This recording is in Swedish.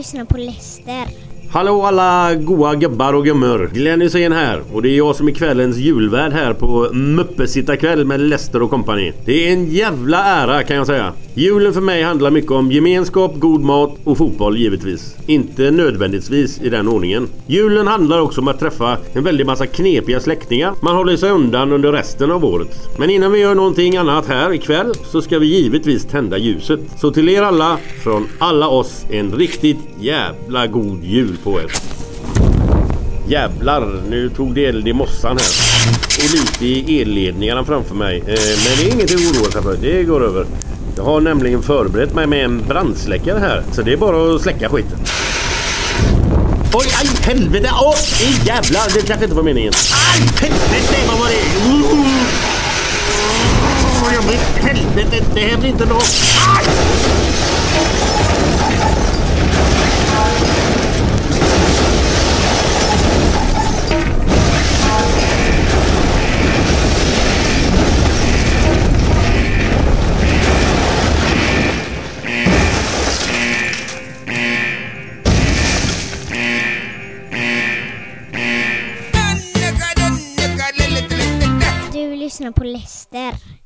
lyssnar på Lester. Hallå alla goa gubbar och gummor! Glenn Hysén här och det är jag som är kvällens julvärd här på Muppesittarkväll med Lester och kompani. Det är en jävla ära kan jag säga. Julen för mig handlar mycket om gemenskap, god mat och fotboll givetvis. Inte nödvändigtvis i den ordningen. Julen handlar också om att träffa en väldig massa knepiga släktingar. Man håller sig undan under resten av året. Men innan vi gör någonting annat här ikväll så ska vi givetvis tända ljuset. Så till er alla, från alla oss, en riktigt jävla god jul på er. Jävlar, nu tog det eld i mossan här. Och lite i elledningarna framför mig. Eh, men det är inget att oroa sig för, det går över. Jag har nämligen förberett mig med en brandsläckare här. Så det är bara att släcka skiten. Oj, aj, helvete! Åh, oh, jävlar! Det kanske inte var meningen. Aj, helvete! Vad var det? Oh, Jag blir, helvete! Det här blir inte bra. Aj! Du lyssnar på Lester.